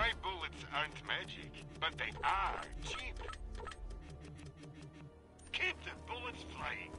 My bullets aren't magic, but they are cheap. Keep the bullets flying.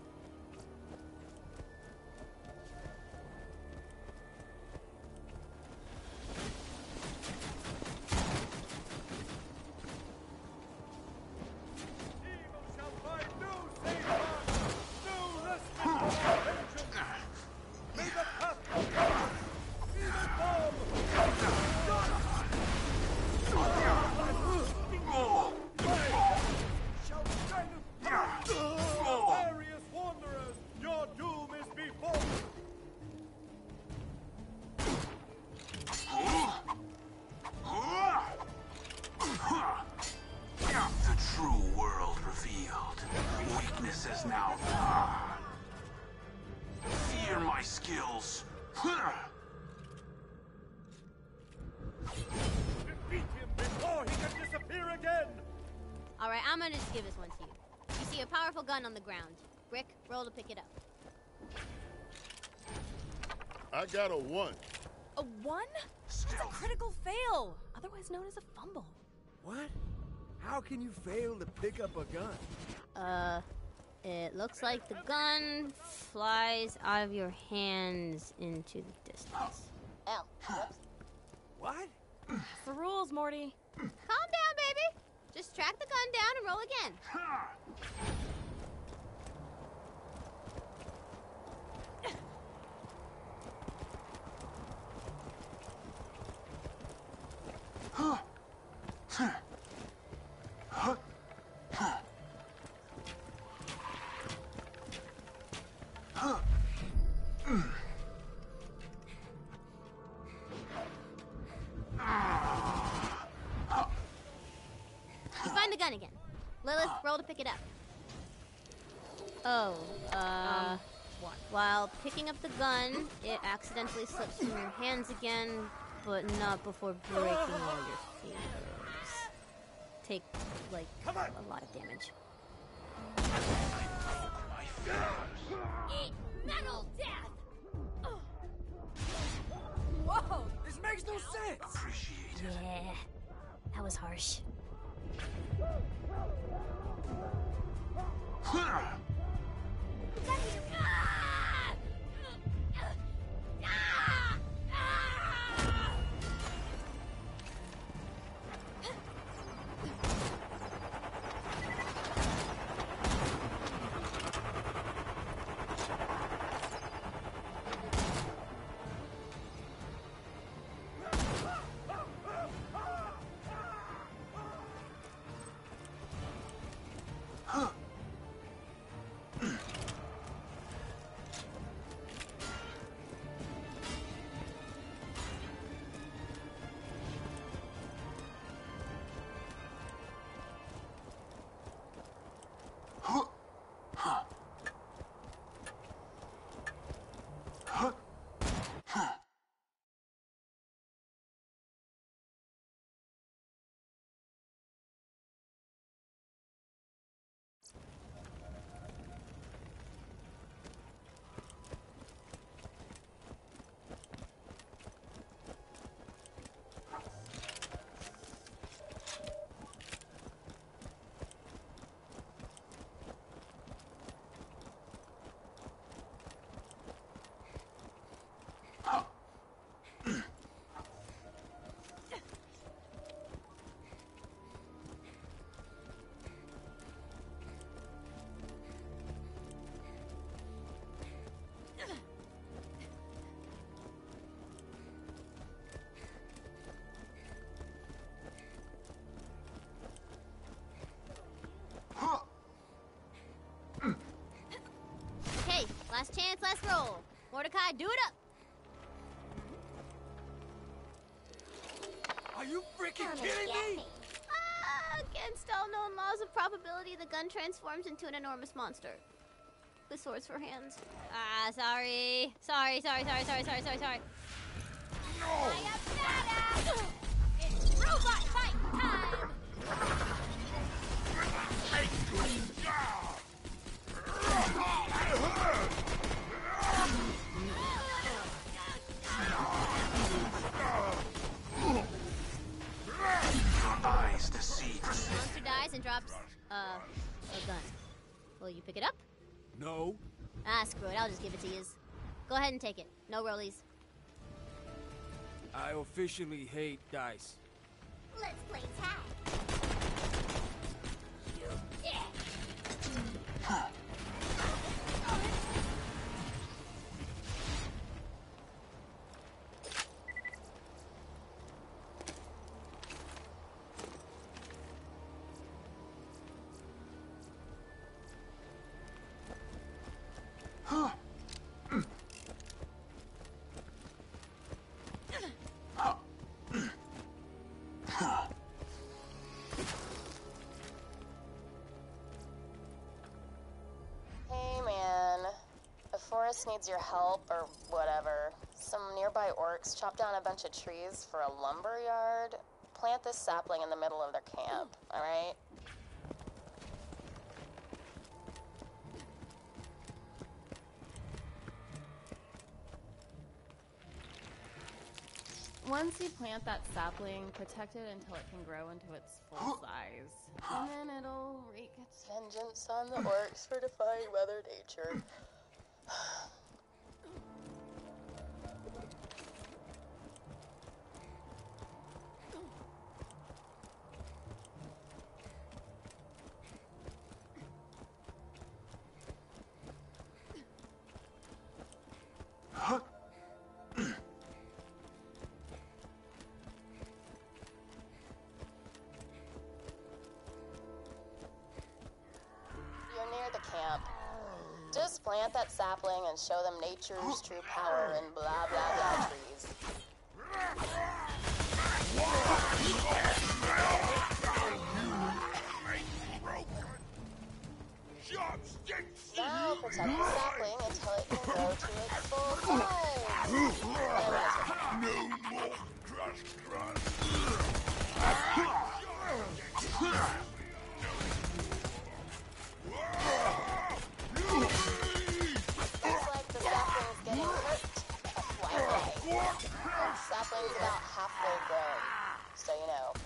Skills. Defeat him before he can disappear again! Alright, I'm gonna just give this one to you. You see a powerful gun on the ground. Brick, roll to pick it up. I got a one. A one? That's a critical fail, otherwise known as a fumble. What? How can you fail to pick up a gun? Uh, it looks like the gun flies out of your hands into the distance. L. Whoops. What? That's the rules, Morty. Calm down, baby. Just track the gun down and roll again. You find the gun again. Lilith, roll to pick it up. Oh, uh. While picking up the gun, it accidentally slips from your hands again, but not before breaking all your fingers. Take, like, a lot of damage. Eat metal death! Whoa! This makes no sense! Appreciate it. Yeah, that was harsh. Roll. Mordecai, do it up. Are you freaking kidding me? Ah, against all known laws of probability, the gun transforms into an enormous monster. With swords for hands. Ah, sorry. Sorry, sorry, sorry, sorry, sorry, sorry, sorry. I am mad ass! It's robot fight time! Your eyes and drops uh, a gun. Will you pick it up? No. Ah, screw it. I'll just give it to you. Go ahead and take it. No rollies. I officially hate dice. Let's play tag. You dick. The needs your help or whatever. Some nearby orcs chopped down a bunch of trees for a lumber yard. Plant this sapling in the middle of their camp, alright? Once you plant that sapling, protect it until it can grow into its full size. And then it'll wreak its Vengeance on the orcs for defying Mother Nature. Plant that sapling and show them nature's true power and blah blah blah trees.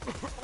Ha ha!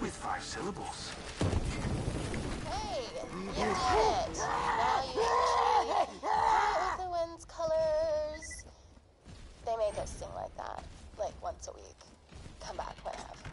With five syllables. Hey, you did it! Now you truly the wind's colors. They make us sing like that, like once a week. Come back when I have.